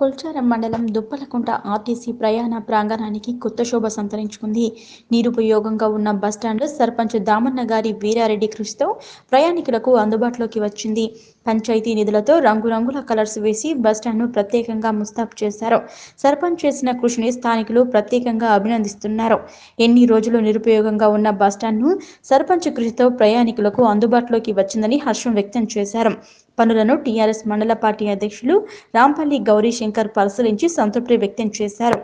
కొల్చారం మండలం దుప్పలకుంట ఆర్టీసీ ప్రయాణ ప్రాంగణానికి కొత్త శోభ సంతరించుకుంది. నిరుపయోగంగా ఉన్న బస్టాండ్ సర్పంచ్ దామన్న గారి వీరారెడ్డి కృషితో ప్రయాణికులకు అందుబాటులోకి వచ్చింది. పంచాయతీ నిధులతో రంగురంగుల కలర్స్ వేసి బస్టాండ్ను ప్రత్యేకంగా ముస్తాబు చేశారు. సర్పంచ్ చేసిన కృషిని స్థానికులు ప్రత్యేకంగా అభినందిస్తున్నారు. ఎన్ని రోజులు నిరుపయోగంగా ఉన్న బస్టాండ్ను సర్పంచ్ కృషితో ప్రయాణికులకు అందుబాటులోకి వచ్చిందని హర్షం వ్యక్తం చేశారు. పనులను టీఆర్ఎస్ మండల పార్టీ అధ్యక్షులు రాంపల్లి గౌరీశంకర్ పరిశీలించి సంతృప్తి వ్యక్తం చేశారు.